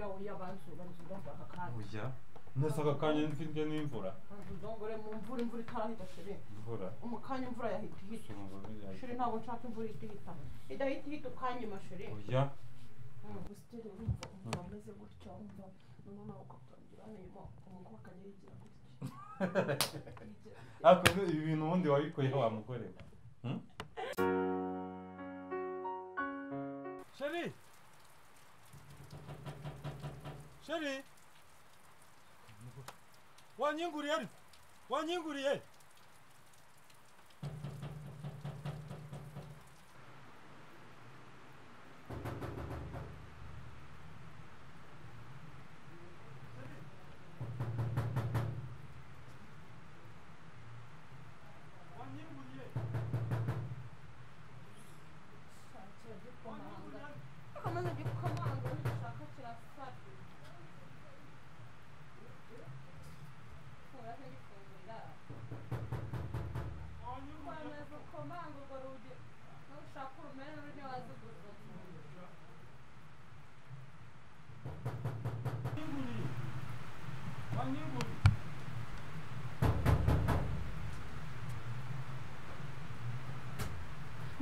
oya oya banzu banzu ndongora aka kanya oya nese aka kanya mfite n'imvura ndongore mu mvura imvura itarahita sheri imvura umukanya imvura yahita ihita sheri ntabwo nshaka imvura ihita ihita idahita ihita ukanyima sheri oya gusiteri urumva umva ameze gutya umva noneho nawe ukatangira hanyuma umugabo akajya yigira gutya ariko ibi bintu ubundi wabikuyeho wa mugore we Hmm? sheri wanyinguri yeri wanyinguri yeri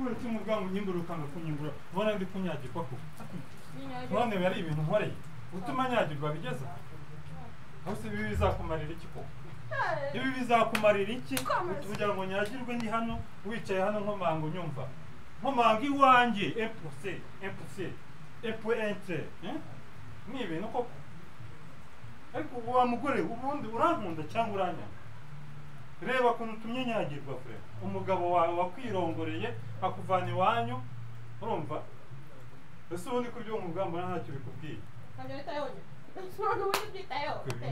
kubera iki umuryango unyingura ukanga kunyingura ubona ndi kunyagirwa ko none biba ari ibintu nkoreye utuma nyagirwa bigeze aho se ibi bizakumarira iki koko ibi bizakumarira iki kugira ngo nyagirwe ndi hano wicaye hano nkomanga unyumva nkomanga iwanjye epuse epuse epu ente ni ibintu koko ariko ubu wa mugore ubundi urankunda cyangwa uranyanga reba ukuntu utumye nyagirwa fure umugabo wawe wakwirongoreye akuvana iwanyu urumva? Ese ubundi ko ibyo mu rugamba ntacyo bikubwiye?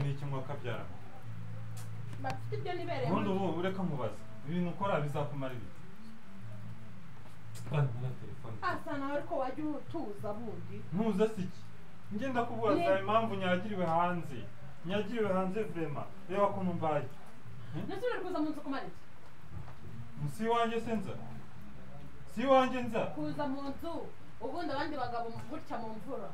Ni iki mwakabyara bafite ibyo nibereye ubundi ubu reka nkubaza ibintu ukora bizakumara ibiki asa nawe ariko wajya utuza bundi. Ntuza si iki? Ngenda kubaza Ni- impamvu nyagiriwe hanze. Nyagiriwe hanze vrema reba ukuntu mbaye ndetse uri kuza mu nzu kumara iki si iwanjye se nza si iwanjye nza kuza mu nzu ubundi abandi bagabo gutya mu mvura.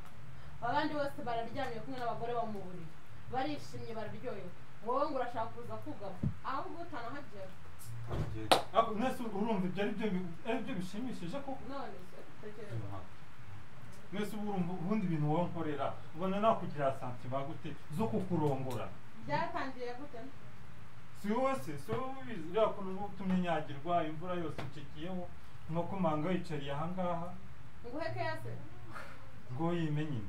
Abandi bose bararyamye kumwe n'abagore bo mu buriri. Barishimye bararyohewe. Wowe ngo urashaka kuza kugama? Ahubwo utanahagera mwese urumva ibyo ari byo bishimishije koko? None se tekereza mwese ubu urumva ubundi ibintu wowe nkorera ubona nakugira santima gute zo kukurongora. Byatangiye gute? Si wowe se si wowe ubizi uriya kuntu uba utumye nyagirwa imvura yose icikiyeho nk'uko manga yicariye ahangaha nguheke ya se? Ngo yimenye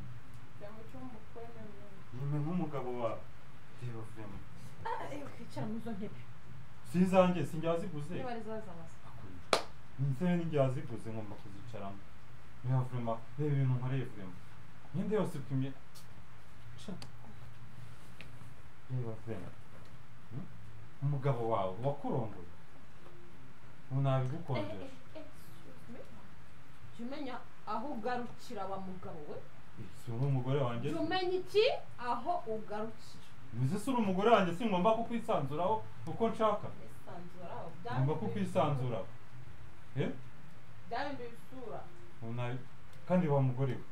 yime nk'umugabo wawe. Reba vrema ukicara muri izo ntebe si izanjye waziguze. Ari zo zabaza nizere n'injye waziguze ngomba kuzicaramo reba vrema reba ibintu nkoreye vrema imyenda yose utumye reba vrema Hmm? Umugabo wawe wakurongoye ubu nabigukonjesha jya umenya aho ugarukira wa mugabo we. Si uri umugore wanjye? Jya umenya iki? Aho ugarukira. Mbese si uri umugore wanjye singomba kukwisanzuraho uko nshaka. Ngomba kukwisanzuraho Eh? kandi wa mugore we.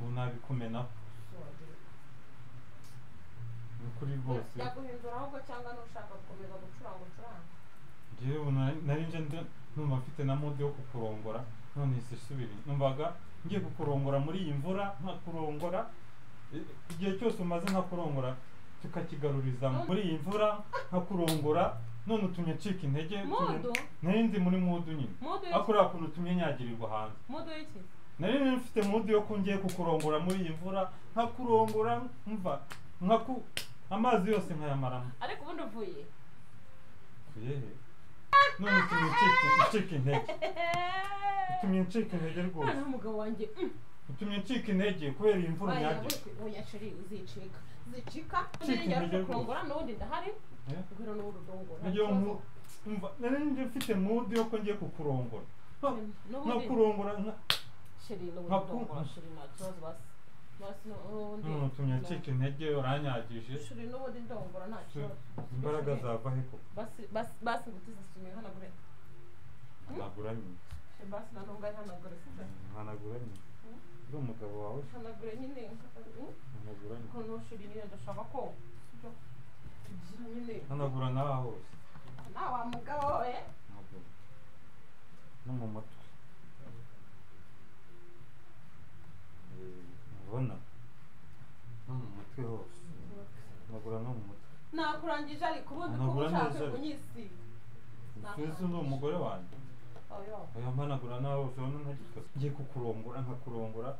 Ubu nabikumenaho ni ukuri rwose yaguhindura ahubwo cyangwa nushaka gukomeza gucuranga ucuranga ubu nari nje numva mfite na mode yo kukurongora none se subiri numvaga ngiye kukurongora muri iyi mvura nkakurongora igihe cyose umaze nkakurongora tukakigaruriza muri iyi mvura nkakurongora none utumye ncika intege nari ndi muri mudu nyine ariko uriya kuntu utumye nyagirirwa hanze nari mfite mudu yo ko ngiye kukurongora muri iyi mvura nkakurongora mva nkaku amazi yose nkayamaramo ariko ubundi uvuye yehe. None utumye ncika intege. Utumye ncika intege rwose. Noneho umugabo wanjye mm, utumye ncika intege kubera iyi mvura we- oya sheri uzicika. Zicika Cika ngiye intege kurongora n'ubundi ndahari. Ngwino n'ubundi udongora nari mfite mudu yo ko ngiye kukurongora. Nka- nka sheri n'ubundi udongora sheri nta kibazo basi. Basi n'ubundi none utumye ncika intege uranyagije n'ubundi ndongora nta kibazo imbaraga zava he koko basi basi ngutizisume hanagure nkanagura nyine basi nanunga hanagure sibyo nkanagura nyine uri umugabo wawe hanagura nyine hanagura ukuntu shuri nyine ndashaka ko nyine hanagura n'aha hose nta wa mugabo we Hanagura. no mu matwi Eh, ubona no mu mutwe hose hanagura no mu mutwe nakurangije ariko ubundi kuba ushaka kunyisiga subiza undi umugore wanjye oya mpanagura nawe ubona ntagikoze ngiye kukurongora nkakurongora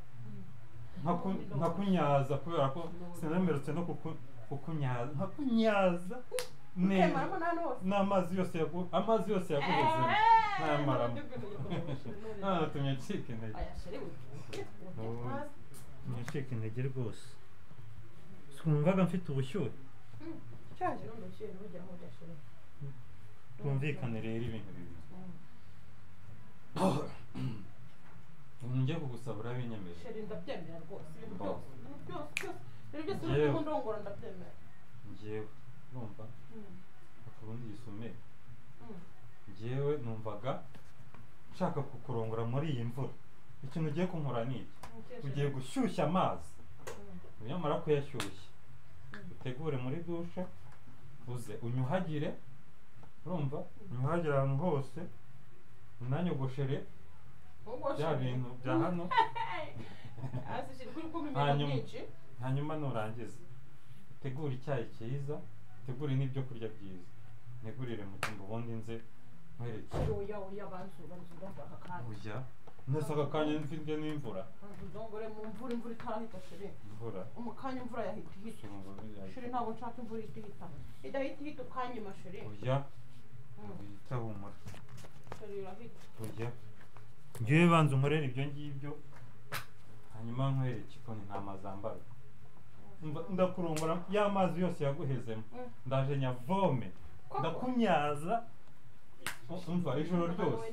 nkaku- nkakunyaza kubera ko sinamerutse no kuku- kukunyaza nkakunyaza n'amazi yose yagu amazi yose yaguhezemo n'ayamaramo nanatumye ncika intege ncika intege rwose twumvaga mfite ubushyuhe ntugera aho ujya sheri twumvikane rero ibintu bibiri njye kugusaba urabinyemeje sheri ndabyemera rwose ibintu byose byose ibintu byose Yewe. uri ndongora ndabyemera njyewe urumva akurundi gisomeye mm. njyewe numvaga nshaka kukurongora muri iyi mvura ikintu ugiye kunkora ni iki ugiye gushyushya amazi nyamara kuyashyushya utegure muri dushe uze unyuhagire urumva? Unyuhagire ahantu hose unanyogoshere bya bintu bya hano. Hanyuma nurangiza utegure icyayi cyiza utegure n'ibyo kurya byiza. Ntegurire mu cyumba ubundi nze nkwereke. Oya. Oya banzu banzu ndumva aka kanya ujya nese aka kanya mfite n'imvura ndongore mu mvura imvura itarahita sheri imvura umukanya imvura yahita ihita sheri ntabwo nshaka imvura ihita ihita idahita ihita ukanyuma sheri ujya Mm. uhita humura sheri irahita ujya ngewe banza unkorere ibyo ngibyo hanyuma nkwereke ukuntu intama zambara Mba- ndakurongora ya mazi yose yaguhezemo ndaje nyavome ndakunyaza umva ijoro ryose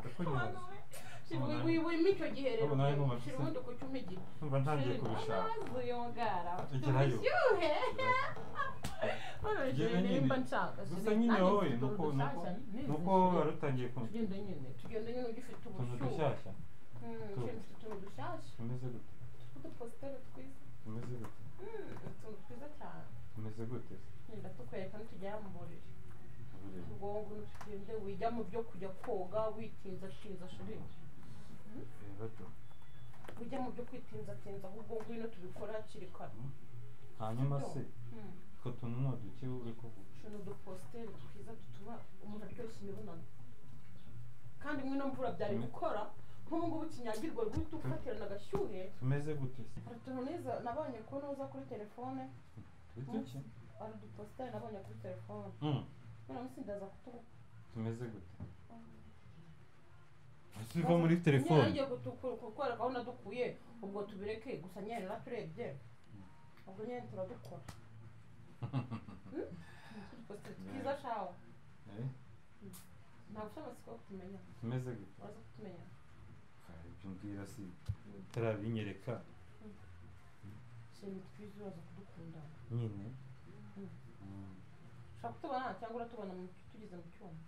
Ndakunyaza. Wima icyo gihe rero se. ubundi kuki umigira umva ntangiye kubishaka Igerayo. ubushyuhe nyine. nimba nshaka gusa nyine wowe nuko nuko wari utangiye kumva tugende nyine tugende nyine ugifite utuntu ubushyuhe dushyashya tu- sheri, mfite utuntu dushyashya tumeze gute udupositeri twiza tumeze gute utuntu twiza cyane tumeze gute Nyine tukwereka nitugera mu buriri ubwonko tugende wijya mu byo kujya koga witinza tinza sheri Byo. ujya mu byo kwitinza tinza ahubwo ngwino tubikora hakiri kare. Hanyuma se Mm. utwo tuntu ni uduki uri kuvuga ushobora udupositeri twiza dutuma umuntu aryoshya imibonano. Kandi mwino mvura byari Mm. gukora nk'ubu ngubu kinyagirwa guhita ufatirana agashyuhe. tumeze gute se? Hari utuntu niza nabonye ko nuza kuri telefone. Hari udupositeri nabonye kuri telefone. Mm, none munsi ndaza kutugu tumeze gute? Ese uva muri telefone ngiye kukwereka aho nadukuye ubwo tubireke gusa nyine naturebye ubwo nyine turadukora twiza shawa ntabwo amatsiko yo kutumenya tumeze gute uraza kutumenya ibyo mbwira si utarabinyereka ikintu twiza uraza kudukunda nyine ushaka kutubona cyangwa uratubona tugeze mu cyuma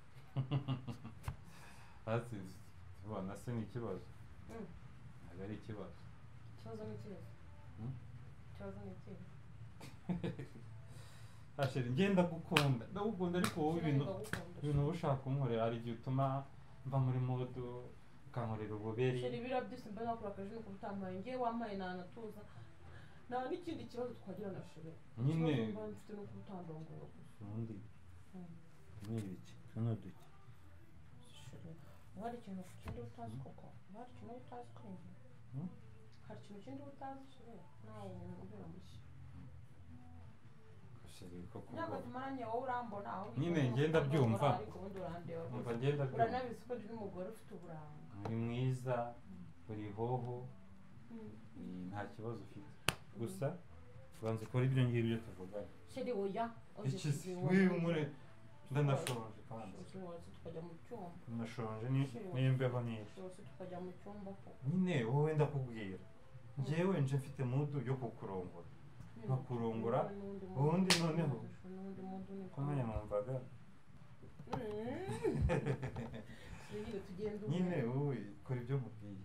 hasi tubona se ni ikibazo ntabwo ari ikibazo ikibazo ni ikihe ikibazo ni ikihe asheri ngenda gukunda ndagukunda ariko wowe ibintu ibintu uba ushaka kunkorera hari igihe utuma mva muri modo ukankorera ububeri sheri ibiro byose mba nakurakaje nuko utampaye ngewe wampaye nanatuza nta n'ikindi kibazo twagira na sheri Nyine. mba mfite nuko utandongora gusa ubundi ni ibiki tuno duki sheri uba hari ikintu kindi utazi koko hari ikintu utazi Mm. hari ikintu kindi utazi nawe ubera mushya ubwo tumaranye wowe urambona aho Nyine ngenda byumva. umva ngenda byumva uranabizi ko ndi n'umugore ufite uburanga uri mwiza uri hoho nta kibazo ufite gusa banza ukora ibyo ngibyo tuvugana sheri oya iki se wimure ndanashonje kandi ushobora tukajya mu cyumba ndashonje ni- n'imbeho nyinshi tukajya mu cyumba nyine wowe ndakubwira njyewe nje mfite mudu yo kukurongora Nkakurongora, ubundi noneho ko mwanya numvaga nyine wowe kora ibyo nkubwiye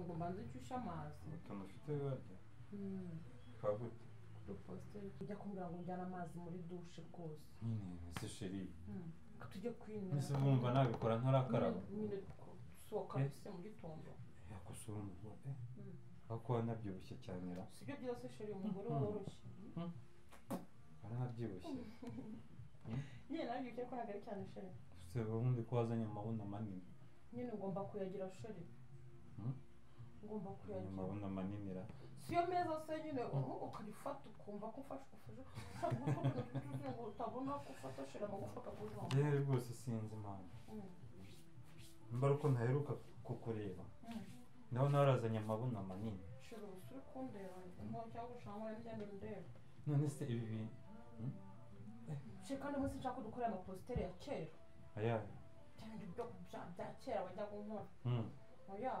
ngo mbanze nshyushye amazi utuntu ufite warya Mm. twagute kuri positeri ujya kumbwira ngo njyane amazi muri dushe rwose. Nyine ese sheri Mm. Ka tujye kwinera ese bumva nabikora ntarakaraba nyine sohoka Eh. bise mu gitondo. Yakosora umugore. Mm. aho kuba nabyibushye cyane ra. Si byo byiza se sheri umugore Mhm. woroshye. Baranabyibushye nyine ibyo ko ntabwo ari cyane sheri ese ubundi ko wazanye amabuno manini. Nyine ngomba kuyagira sheri Hmm? Ngomba kuyagira amabuno manini ra. Siyo meza se nyine ukayifata ukumva ko ufashe ufashe ngo utabona ko ufata sheri amagufa akakujomba yewe rwose sinzi impamvu. Mm. mba uko ntaheruka kukureba. Mm. ndabona warazanye amabuno manini. Sheri ubu uri kundeba nko cyangwa ushaka ngo ngende ndeba none se ibi bintu sheri kandi munsi nshaka ko dukorera amapositeri ya kera. Ayahe cyane ibyo bya kera bajya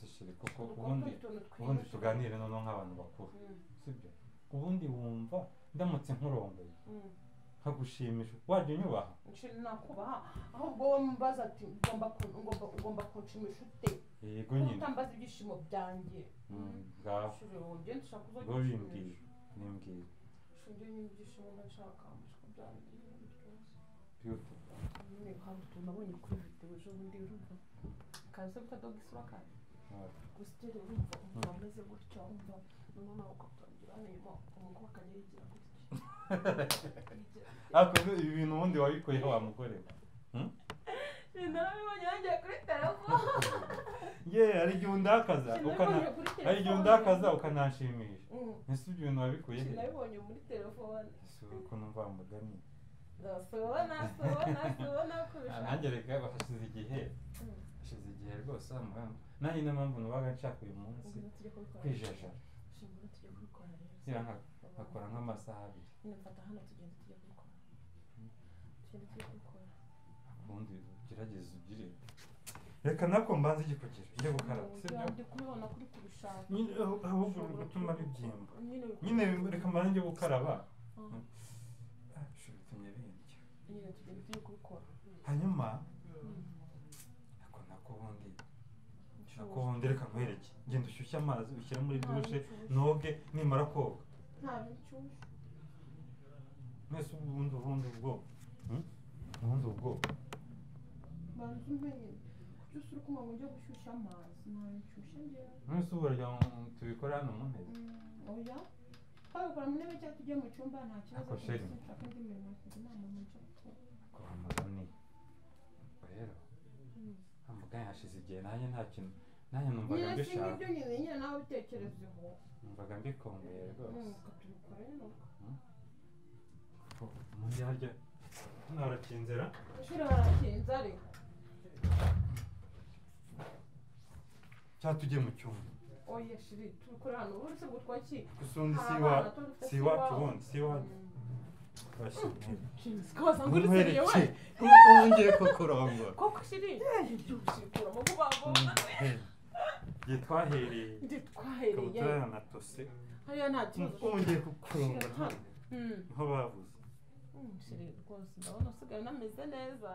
kunkora Hmm. oya ese sheri koko dukora ubundi utundi tuntu ubundi twiza tuganire noneho nk'abantu bakuru Mm. sibyo ubundi wumva ndamutse nkurongoye Mm. nkagushimisha wajya unyubaha Sheri nakubaha ahubwo wowe mbaza ati ugomba ku- ugomba ugomba kunshimisha ute yego nyine utambaza ibyishimo byanjye ngaho ngende ushaka uzajya bimbwira nimbwira sheri nyine ibyishimo ndashaka amashusho byanjye byute nyine hari utuntu nabonye kuri videwo ejo bundi urumva kaze bita dogi isura kare gusiteri urumva umva ameze gutya umva noneho nawe ukatangira hanyuma umugabo akajya yigira gutya ibi bintu ubundi wabikuyeho wa mugore we narabibonye yagiye kuri telefone ye hari igihe undakaza hari igihe undakaza ukananshimisha Mm. ese ibyo bintu wabikuye he sinabibonye muri telefone ese uko numva mugani nanjye reka hashize igihe Mm. hashize igihe rwose wa muganga nanjye niyo mpamvu nubaga nshaka uyu munsi Ngwino tujye kubikora kwijejara Ngwino tujye kubikora rero sira nka- nkakora nk'amasaha abiri nyine mfata hano tugenda tujye kubikora tugenda tujye kubikora ubundi ugerageze ugire. Reka nako mbanze igikukiro njye gukaraba sibyo? ndi kubibona kuri kubishaka nyine ahu- ahubwo biri gutuma bibyimba. Nyine nyine reka mbanze njye gukaraba. Ah. Ah, shuri bitumye bindya nyine tugenda tujye kubikora hanyuma ako nako ubundi reka nkwereke. Genda ushyushye amazi ushyire muri dushe noge nimara koga. Mwese ubundi ubundi ubwo Hmm? ubundi ubwo banza umenye kuki usura ukuma ngo ujye gushyushya amazi? Nta binshyushye njyewe. Mwese ubu burya tubikora hano mu ntebe Mm, oya. Twabikora mu ntebe cyangwa tujye mu cyumba nta kibazo gusa nshaka indi mirimo nsize inama mu nce kuva mugani rero amugani hashize igihe nanjye nta kintu nanjye numvaga mbishaka ngibyo nyine nawe ubitekerezeho numvaga mbikumbuye rwose ukatubikora nyine umuntu yarya hano harakinze ra shuri harakinze ariko cyangwa tujye mu cyumba oya shiri tubikora hano ubu se gutwa ki gusa ubundi si Hari iwa abana tuba dufite si iwacu ubundi si iwacu we wongeye kukurongora koko shiri ushikura mu vuba vuba igihe twahereye ndi twahereye ikabutura yanatose hariya nta kibazo Shira hano. Mm. ni ho bavuze rwose ndabona usigaye unameze neza